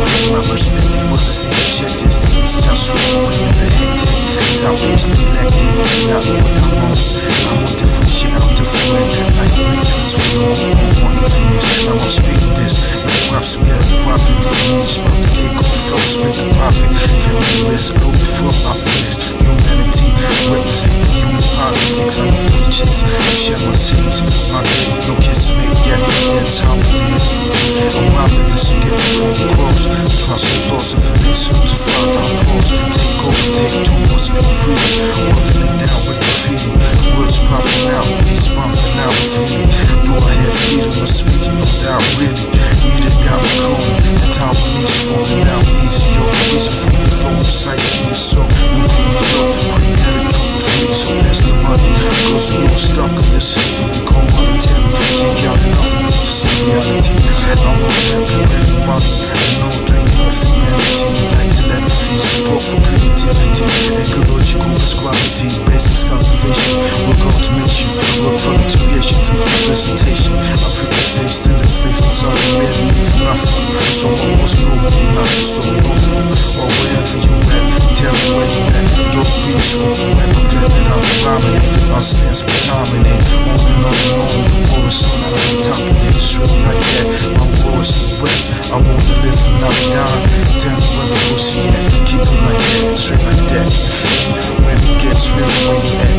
My perspective was the same objectives These times swing when you're neglected Topics neglected, not what I want. I want different shit, I'm different Like make cuts for the moment, want you to miss I won't speak this, make props to get profit To me, smoke the cake on the flow, Spend the profit Feel the risk, go before optics Humanity, representing human politics I need preachers, I share my sins My no kiss me, yet. that's how it is be it. On and on and on, war on, I'm on top of it. Straight like that, my war is wet. I wanna live and not die. Tell me where the pussy at. Keep it like that, straight like that. When it gets real, where you at?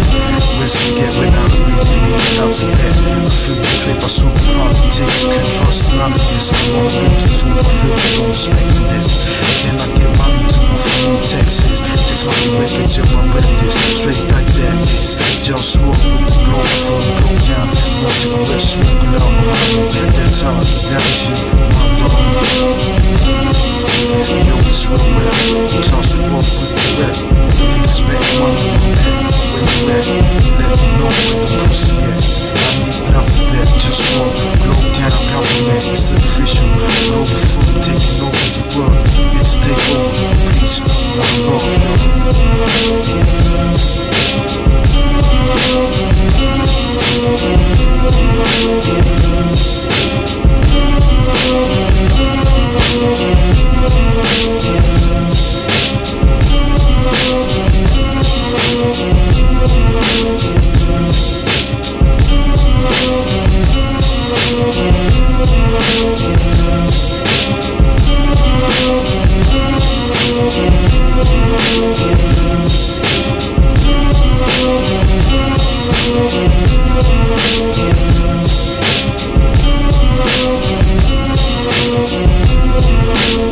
Where's you get when I really need out to that? I feel betrayed by super politics. Can't trust none of this. I wanna bring know what to see it. I need nothing that just one Globe down government is official Globalfirm taking over the world It's take over, the please, one love Thank Thank